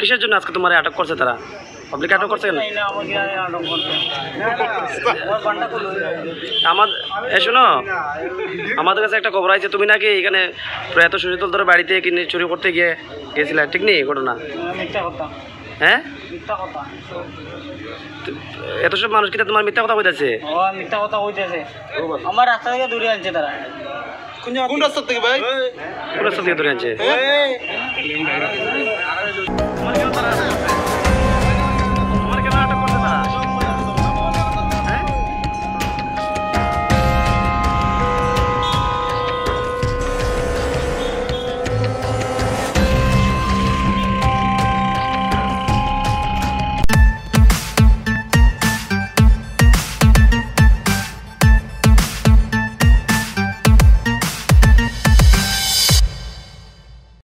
কিসের জন্য আজকে তোমার আটক করছে তারা? পাবলিক আটক করছে কেন? আমার এ শোনো আমাদের কাছে একটা খবর আছে তুমি নাকি এখানে প্রয়াত সুশীতল ধরে বাড়িতে কিনে চুরি করতে গিয়ে গেছিলে ঠিক নেই ঘটনা? হ্যাঁ? মিথ্যা কথা। এত সব মানুষ কিনা তোমার মিথ্যা কথা বলতেছে মিথ্যা কথা কইতেছে। আমার রাস্তা থেকে দূরে আনছে তারা। কোন রাস্তা থেকে ভাই? কোন রাস্তা থেকে ধরে আনছে? ಇಲ್ಲಿಂದ ಯಾರು ಯಾರು ಮನೆ ಕೇಳ್ತಾರಾ